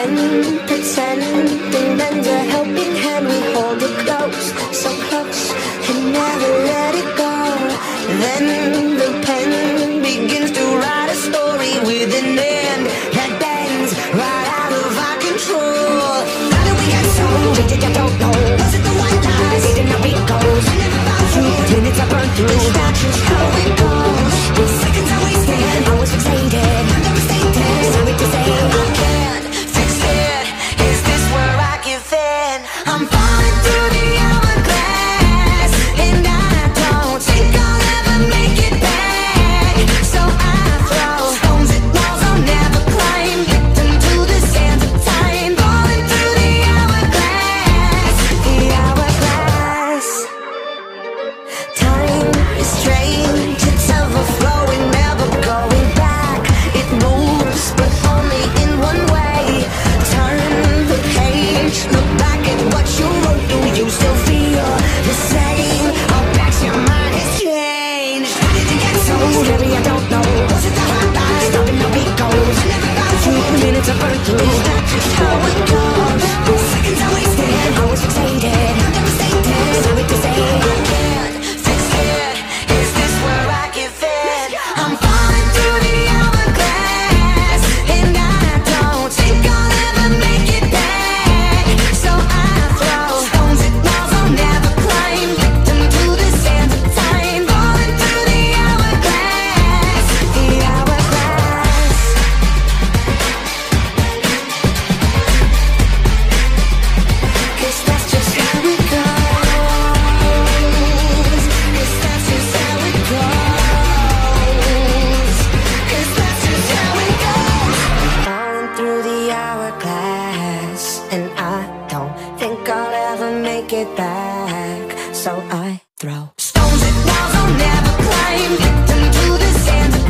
When pretending lends a helping hand, we hold it close, so close, and never let it go. Then the pen begins to write a story with an end that bangs right out of our control. Now that we have so. and I don't think I'll ever make it back. So I throw stones at walls I'll never climb, victim to the sands.